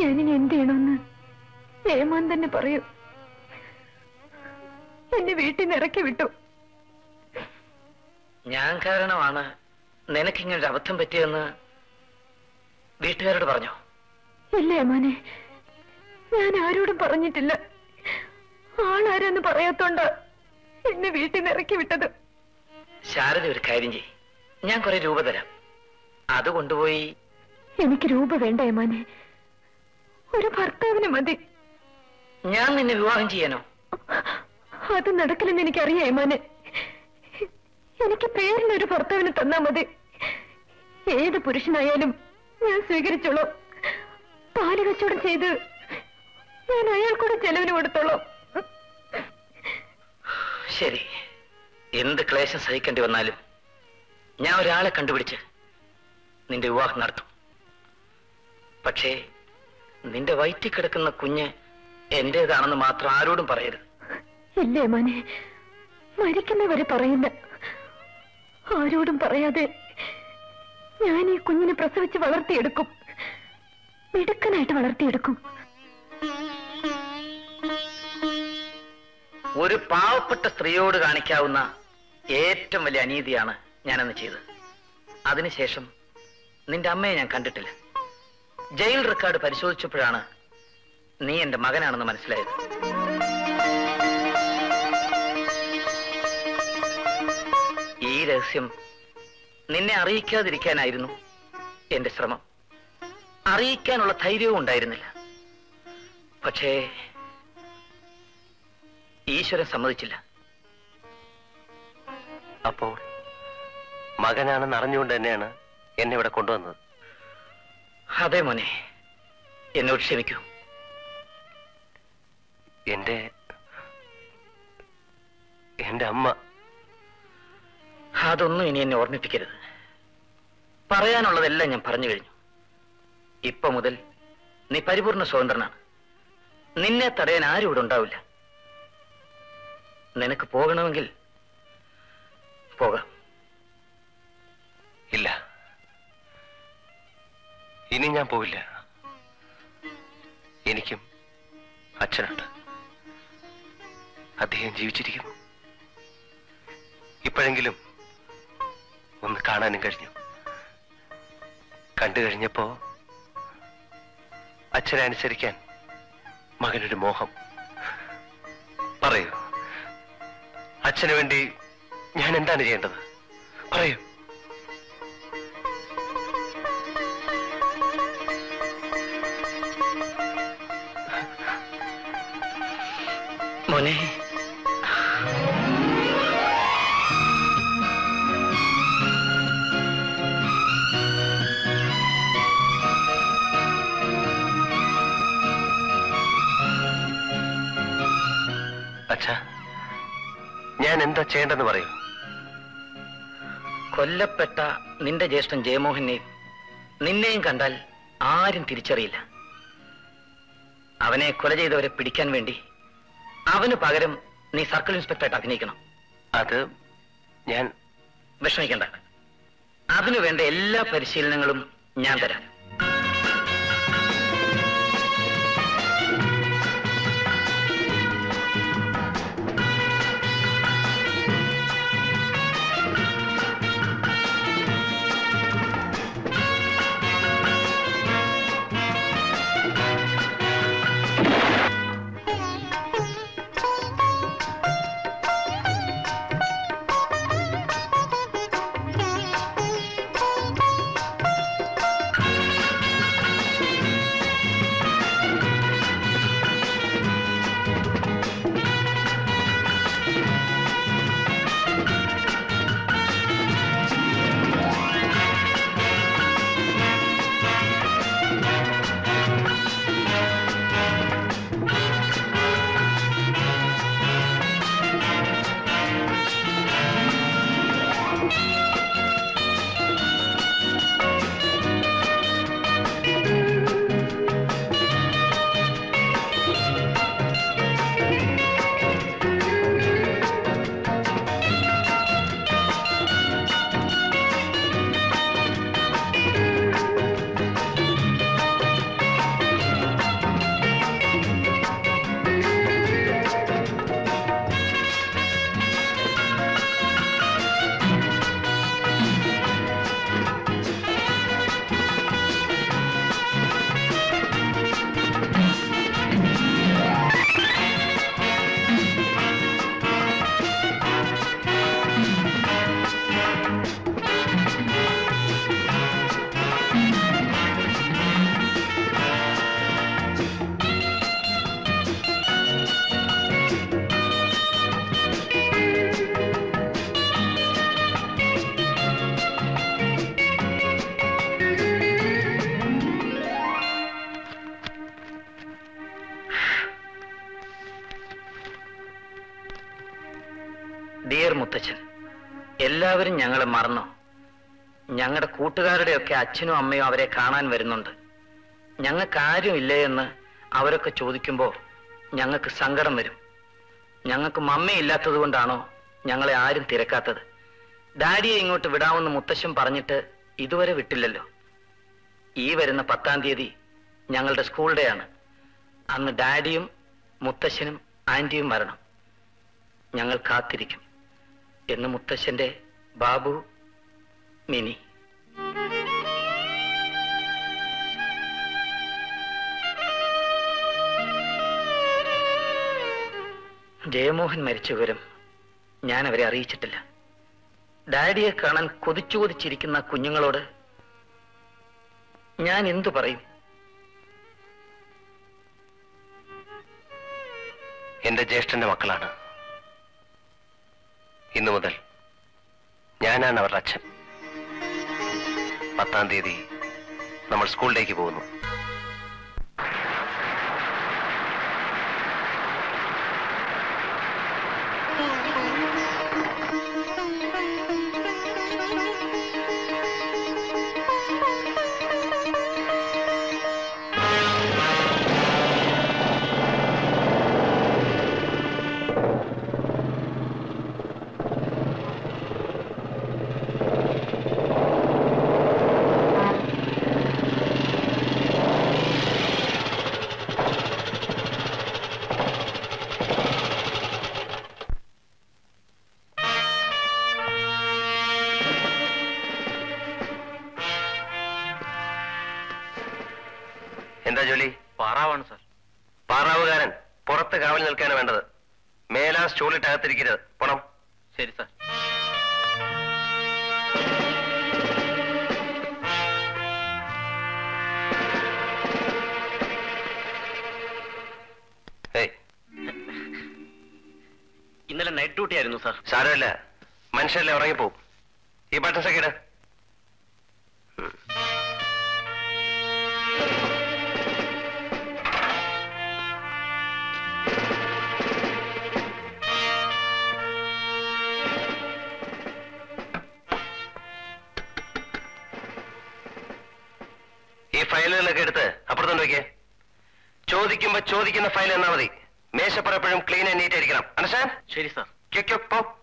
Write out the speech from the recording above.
ഞാനിനി എന്ത് ചെയ്യണമെന്ന് ഏമാൻ തന്നെ പറയൂ. എന്നെ വീട്ടിൽ നിന്ന് ഇറക്കി വിട്ടു. ഞാൻ കാരണമാണ് നിനക്കിങ്ങനെ ഒരു അബദ്ധം പറ്റിയെന്ന് വീട്ടുകാരോട് പറഞ്ഞോ? ഇല്ല ഏമാനെ ഞാൻ ആരോടും പറഞ്ഞിട്ടില്ല. ആളാരെന്ന് പറയാത്തോണ്ട് എന്നെ വീട്ടിൽ നിന്ന് ഇറക്കി വിട്ടത്. ശാരദ ഒരു കാര്യം ചെയ് ഞാൻ കുറെ രൂപ തരാം. അത് കൊണ്ടുപോയി എനിക്ക് രൂപ വേണ്ട ഏമാനെ ഒരു ഭർത്താവിന് മതി. ഞാൻ നിന്നെ വിവാഹം ചെയ്യാനോ? അത് നടക്കില്ലെന്ന് എനിക്കറിയാം ഏമാനെ എനിക്ക് ഒരു ഭർത്താവിന് തന്നാ മതി. ഏത് പുരുഷനായാലും ഞാൻ സ്വീകരിച്ചോളൂ. പാൽ കച്ചവടം ചെയ്ത് ഞാൻ അയാൾക്കൂടെ ചെലവിന് കൊടുത്തോളൂ. ശരി. എന്ത് ക്ലേശം സഹിക്കേണ്ടി വന്നാലും ഞാൻ ഒരാളെ കണ്ടുപിടിച്ച് നിന്റെ വിവാഹം നടത്തും. പക്ഷേ നിന്റെ വയറ്റിൽ കിടക്കുന്ന കുഞ്ഞ് എന്റേതാണെന്ന് മാത്രം ആരോടും പറയരുത്. ഇല്ലേ മോനെ? മരിക്കുന്നവരെ പറയുന്ന. ആരോടും പറയാതെ ഞാൻ ഈ കുഞ്ഞിനെ പ്രസവിച്ച് വളർത്തിയെടുക്കും. മിടുക്കനായിട്ട് വളർത്തിയെടുക്കും. ഒരു പാവപ്പെട്ട സ്ത്രീയോട് കാണിക്കാവുന്ന ഏറ്റവും വലിയ അനീതിയാണ് ഞാനന്ന് ചെയ്തത്. അതിനുശേഷം നിന്റെ അമ്മയെ ഞാൻ കണ്ടിട്ടില്ല. ജയിൽ റെക്കോർഡ് പരിശോധിച്ചപ്പോഴാണ് നീ എന്റെ മകനാണെന്ന് മനസ്സിലായത്. ഈ രഹസ്യം നിന്നെ അറിയിക്കാതിരിക്കാനായിരുന്നു എന്റെ ശ്രമം. അറിയിക്കാനുള്ള ധൈര്യവും ഉണ്ടായിരുന്നില്ല. പക്ഷേ ഈശ്വരൻ സമ്മതിച്ചില്ല. അപ്പോൾ മകനാണെന്ന് അറിഞ്ഞുകൊണ്ട് തന്നെയാണ് എന്നെ ഇവിടെ കൊണ്ടുവന്നത്. അതെ മോനെ. എന്നോട് ക്ഷമിക്കൂ. എന്റെ എന്റെ അമ്മ. അതൊന്നും ഇനി എന്നെ ഓർമ്മിപ്പിക്കരുത്. പറയാനുള്ളതെല്ലാം ഞാൻ പറഞ്ഞു കഴിഞ്ഞു. ഇപ്പൊ മുതൽ നീ പരിപൂർണ സ്വതന്ത്രനാണ്. നിന്നെ തടയാൻ ആരും ഇവിടെ ഉണ്ടാവില്ല. നിനക്ക് പോകണമെങ്കിൽ പോകാം. ഇനി ഞാൻ പോവില്ല. എനിക്കും അച്ഛനുണ്ട്. അദ്ദേഹം ജീവിച്ചിരിക്കുന്നു. ഇപ്പോഴെങ്കിലും ഒന്ന് കാണാനും കഴിഞ്ഞു. കണ്ടു കഴിഞ്ഞപ്പോ അച്ഛനെ അനുസരിക്കാൻ മകനൊരു മോഹം. പറയൂ. അച്ഛന് വേണ്ടി ഞാൻ എന്താണ് ചെയ്യേണ്ടത്? പറയൂ. മോനെ. അച്ഛാ ഞാൻ എന്താ ചെയ്യേണ്ടെന്ന് പറയൂ. കൊല്ലപ്പെട്ട നിന്റെ ജ്യേഷ്ഠൻ ജയമോഹനെയും നിന്നെയും കണ്ടാൽ ആരും തിരിച്ചറിയില്ല. അവനെ കൊല ചെയ്തവരെ പിടിക്കാൻ വേണ്ടി അവന് പകരം നീ സർക്കിൾ ഇൻസ്പെക്ടറായിട്ട് അഭിനയിക്കണം. അത് ഞാൻ വിഷമിക്കണ്ട. അതിനു വേണ്ട എല്ലാ പരിശീലനങ്ങളും ഞാൻ തരാം. എല്ലാവരും ഞങ്ങളെ മറന്നു. ഞങ്ങളുടെ കൂട്ടുകാരുടെയൊക്കെ അച്ഛനും അമ്മയും അവരെ കാണാൻ വരുന്നുണ്ട്. ഞങ്ങൾക്ക് ആരും ഇല്ലേ എന്ന് അവരൊക്കെ ചോദിക്കുമ്പോൾ ഞങ്ങൾക്ക് സങ്കടം വരും. ഞങ്ങൾക്ക് മമ്മയില്ലാത്തത് കൊണ്ടാണോ ഞങ്ങളെ ആരും തിരക്കാത്തത്. ഡാഡിയെ ഇങ്ങോട്ട് വിടാമെന്ന് മുത്തശ്ശൻ പറഞ്ഞിട്ട് ഇതുവരെ വിട്ടില്ലല്ലോ. ഈ വരുന്ന പത്താം തീയതി ഞങ്ങളുടെ സ്കൂൾ ഡേ ആണ് അന്ന് ഡാഡിയും മുത്തശ്ശനും ആന്റിയും വരണം. ഞങ്ങൾ കാത്തിരിക്കും. എന്ന് മുത്തശ്ശന്റെ ബാബു മിനി. ജയമോഹൻ മരിച്ച വിവരം ഞാൻ അവരെ അറിയിച്ചിട്ടില്ല. ഡാഡിയെ കാണാൻ കൊതിച്ചു കൊതിച്ചിരിക്കുന്ന കുഞ്ഞുങ്ങളോട് ഞാൻ എന്തു പറയും? എന്റെ ജ്യേഷ്ഠന്റെ മക്കളാണ്. ഇന്നു മുതൽ ഞാനാണ് അവരുടെ അച്ഛൻ. പത്താം തീയതി നമ്മൾ സ്കൂളിലേക്ക് പോകുന്നു. പുറത്ത് വേണ്ടത്. മേലാ സ്റ്റൂളിട്ടകത്തിരിക്കരുത്. പോണം. ശരി സാർ. ഇന്നലെ നൈറ്റ് ഡ്യൂട്ടി ആയിരുന്നു സാർ. സാരമില്ല. മനുഷ്യരല്ലേ ഉറങ്ങിപ്പോവും. ഈ ബട്ടൻസൊക്കെ ഒക്കെ ഫയലുകളൊക്കെ എടുത്ത് അപ്പുറത്ത് വയ്ക്കേ ചോദിക്കുമ്പോ ചോദിക്കുന്ന ഫയൽ എന്നാ മതി. മേശപ്പുറപ്പോഴും ക്ലീൻ ആൻഡ് നീറ്റ് ആയിരിക്കണം. അനശാൻ ശരി സാർ കെ പോ.